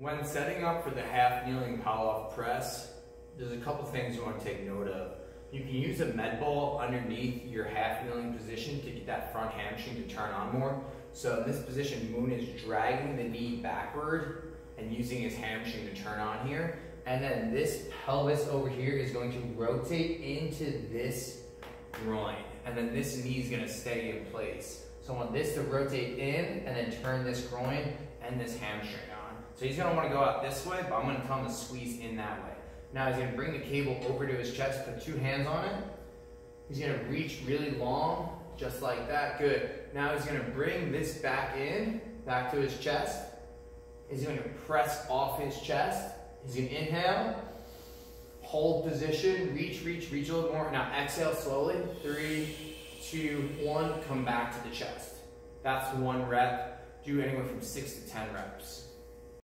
When setting up for the half kneeling Pallof press, there's a couple things you want to take note of. You can use a med ball underneath your half kneeling position to get that front hamstring to turn on more. So in this position, Moon is dragging the knee backward and using his hamstring to turn on here. And then this pelvis over here is going to rotate into this groin. And then this knee is gonna stay in place. So I want this to rotate in and then turn this groin and this hamstring on. So he's gonna wanna go out this way, but I'm gonna tell him to squeeze in that way. Now he's gonna bring the cable over to his chest, put two hands on it. He's gonna reach really long, just like that, good. Now he's gonna bring this back in, back to his chest. He's gonna press off his chest. He's gonna inhale, hold position, reach, reach, reach a little more. Now exhale slowly, three, two, one, come back to the chest. That's one rep. Do anywhere from six to 10 reps.